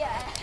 Yeah.